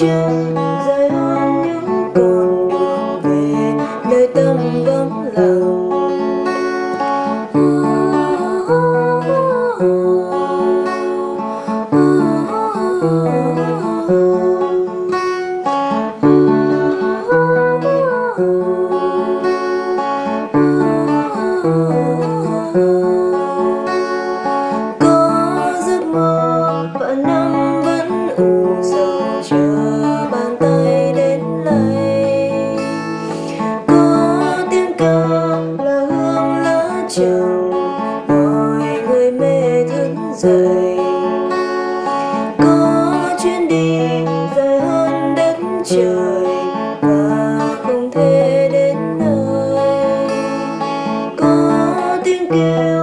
you. chừng mọi người mê thức dậy có chuyến đi dài hơn đất trời và không thể đến nơi có tiếng kêu